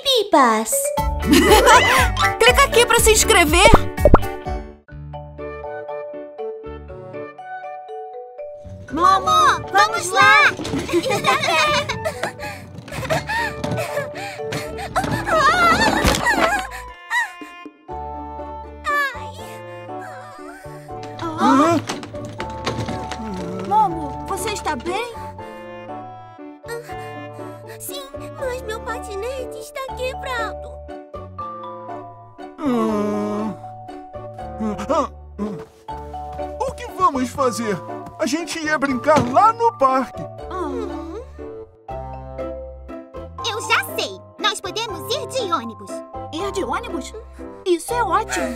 Pipas! Clica aqui para se inscrever. Momo, vamos lá! Momo, você está bem? Patinete está quebrado. ah. O que vamos fazer? A gente ia brincar lá no parque. Eu já sei. Nós podemos ir de ônibus. Ir de ônibus? Isso é ótimo.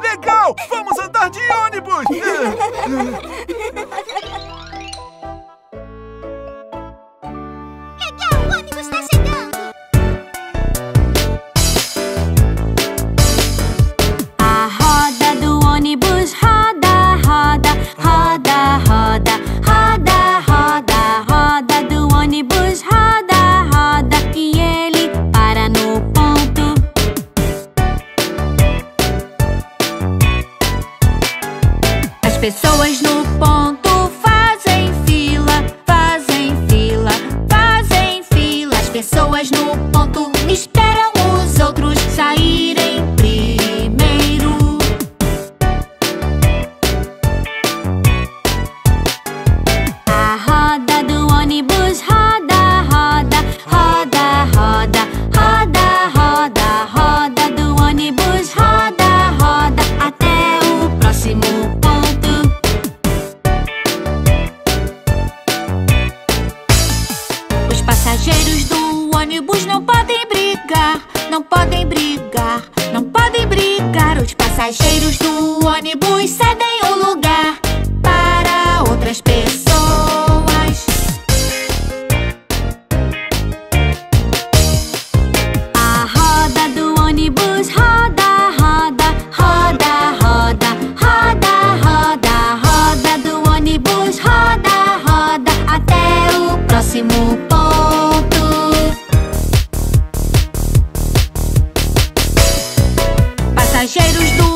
Legal! Vamos andar de ônibus! pessoas no ponto fazem fila, fazem fila, fazem fila. As pessoas no ponto Passageiros do ônibus não podem brigar, não podem brigar, não podem brigar. Os passageiros do ônibus cedem o lugar para outras pessoas. A roda do ônibus roda, roda, roda, roda, roda, roda. Roda do ônibus roda, roda até o próximo passageiros do